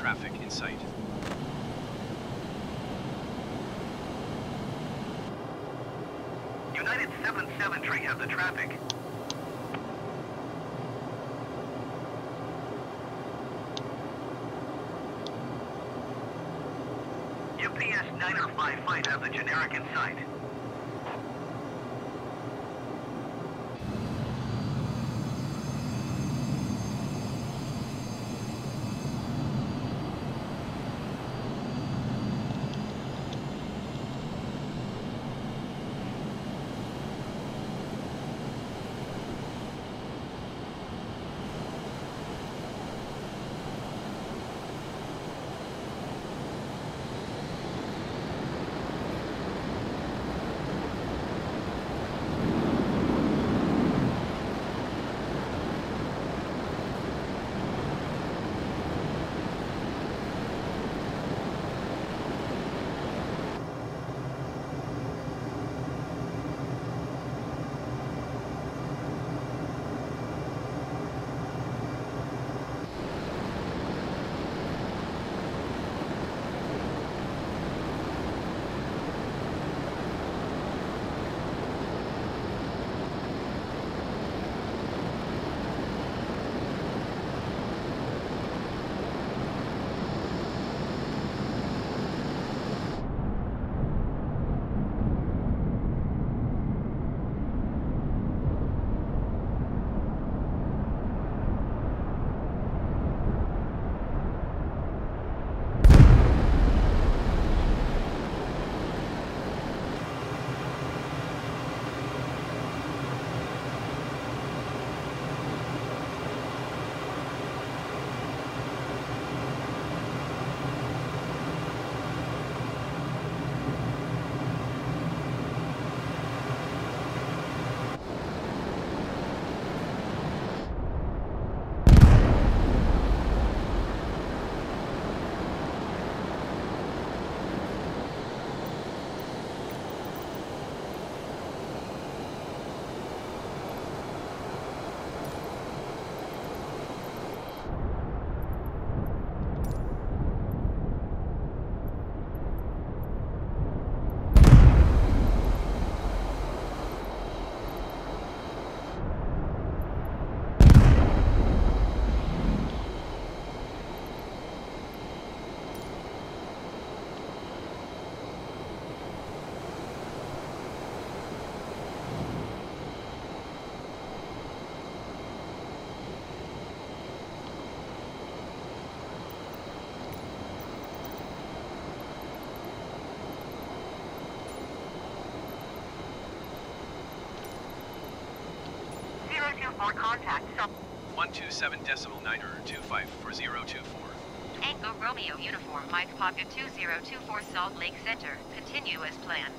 traffic in sight. United 773 have the traffic. UPS 9055 have the generic in sight. Four contact. So 127 decimal 9 or 25 for 024. Tango Romeo uniform Mike Pocket 2024 Salt Lake Center. Continue as planned.